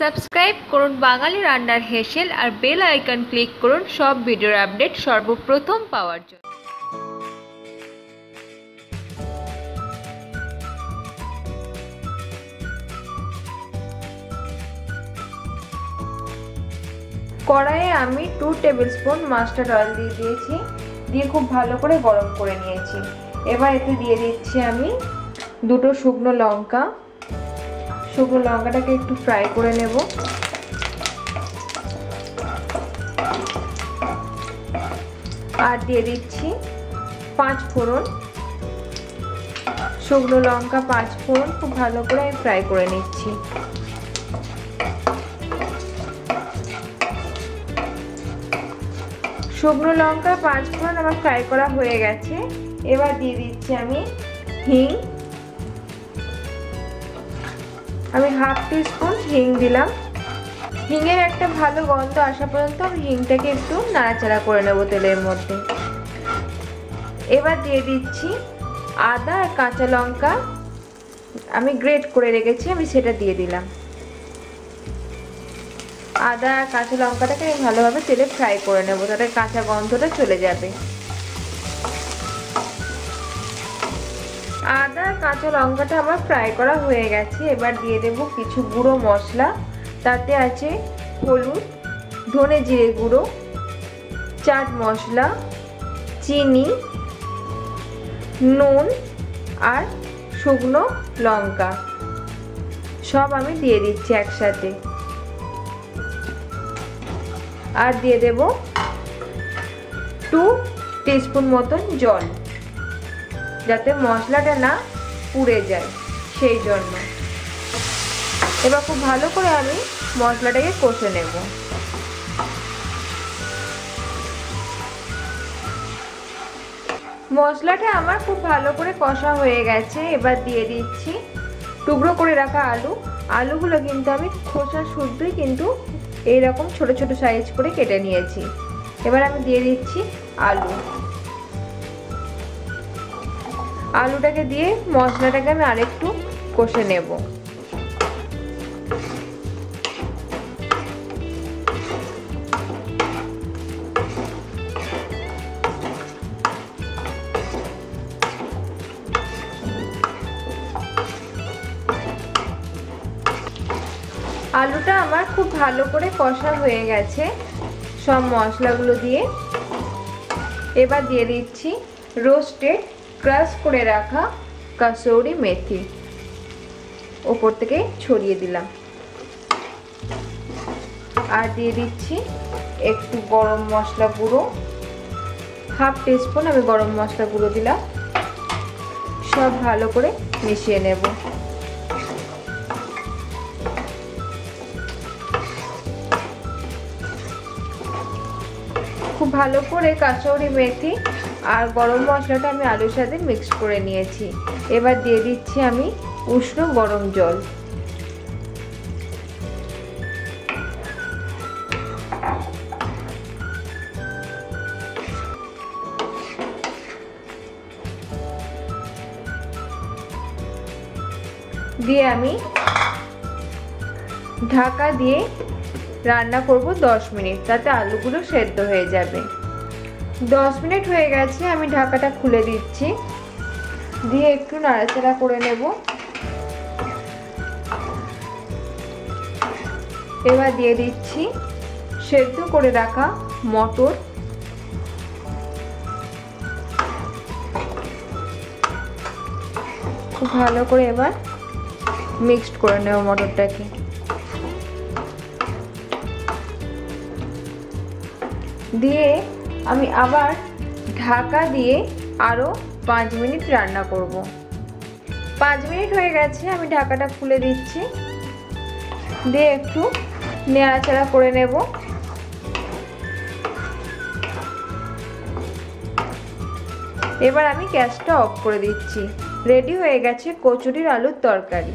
Subscribe করুন বাঙালি রান্নার হেসেল আর বেল আইকন ক্লিক করুন সব ভিডিওর আপডেট সর্বপ্রথম পাওয়ার জন্য। কড়াইয়ে আমি two tablespoon mustard oil দিয়ে দিয়েছি, দিয়ে খুব ভালো করে গরম করে নিয়েছি। এবার এতে দিয়ে দিচ্ছি আমি দুটো শুকনো লঙ্কা শুকনো লঙ্কাটাকে একটু ফ্রাই করে নেব। আর দিয়ে দিচ্ছি পাঁচ ফোড়ন। শুকনো লঙ্কা পাঁচ ফোড়ন, খুব ভালো করে আমি ফ্রাই করে নিচ্ছি। শুকনো লঙ্কা পাঁচ ফোড়ন আমার ফ্রাই করা হয়ে গেছে। এবার দিয়ে দিচ্ছি আমি হিং। আমি হাফ টি স্পুন হিং দিলাম। হিংয়ের একটা ভালো গন্ধ আসা পর্যন্ত আমি হিংটাকে একটু নাড়াচাড়া করে নেব তেলের মধ্যে। এবার দিয়ে দিচ্ছি আদা আর কাঁচা লঙ্কা। আমি গ্রেট করে রেখেছি, আমি সেটা দিয়ে দিলাম। আদা আর কাঁচা লঙ্কাটাকে আমি ভালোভাবে তেলে ফ্রাই করে নেব, তাতে কাঁচা গন্ধটা চলে যাবে। কাঁচা লঙ্কাটা আমার ফ্রাই করা হয়ে গেছে। এবার দিয়ে দেব কিছু গুঁড়ো মশলা। তাতে আছে হলুদ, ধনে জিরে গুঁড়ো, চাট মশলা, চিনি, নুন আর শুকনো লঙ্কা। সব আমি দিয়ে দিচ্ছি একসাথে। আর দিয়ে দেব টু টিস্পুন মতন জল। যাতে মশলাটা না পুড়ে যায় সেই জন্য। এবার খুব ভালো করে আমি মশলাটাকে কষে নেব। মশলাটা আমার খুব ভালো করে কষা হয়ে গেছে। এবার দিয়ে দিচ্ছি টুকরো করে রাখা আলু। আলুগুলো কিন্তু আমি খোসা শুদ্ধই কিন্তু এইরকম ছোট ছোট সাইজ করে কেটে নিয়েছি। এবার আমি দিয়ে দিচ্ছি আলু। আলুটাকে দিয়ে মশলাটাকে আমি আরেকটু কষে নেব। আলুটা আমার খুব ভালো করে কষা হয়ে গেছে। সব মশলাগুলো দিয়ে। এবার দিয়ে দিচ্ছি রোস্টেড ক্রাশ করে রাখা কাসৌরি মেথি ওপর থেকে ছড়িয়ে দিলাম। আর দিয়ে দিচ্ছি একটু গরম মশলা গুঁড়ো। হাফ টিস্পুন আমি গরম মশলা গুঁড়ো দিলাম। সব ভালো করে মিশিয়ে নেব। খুব ভালো করে কাঁচৌরি মেথি আর গরম মশলাটা আমি আলুর সাথে মিক্স করে নিয়েছি। এবার দিয়ে দিচ্ছি আমি উষ্ণ গরম জল। দিয়ে আমি ঢাকা দিয়ে রান্না করব 10 মিনিট, তাতে আলুগুলো সেদ্ধ হয়ে যাবে। 10 মিনিট হয়ে গেছে, আমি ঢাকাটা খুলে দিচ্ছি। দিয়ে একটু নাড়াচাড়া করে নেব। এবার দিয়ে দিচ্ছি সেদ্ধ করে রাখা মটর। খুব ভালো করে এবার মিক্সড করে নেব মটরটাকে। দিয়ে আমি আবার ঢাকা দিয়ে আরও পাঁচ মিনিট রান্না করব। পাঁচ মিনিট হয়ে গেছে, আমি ঢাকাটা খুলে দিচ্ছি। দিয়ে একটু নেড়াচাড়া করে নেব। এবার আমি গ্যাসটা অফ করে দিচ্ছি। রেডি হয়ে গেছে কচুরির আলুর তরকারি।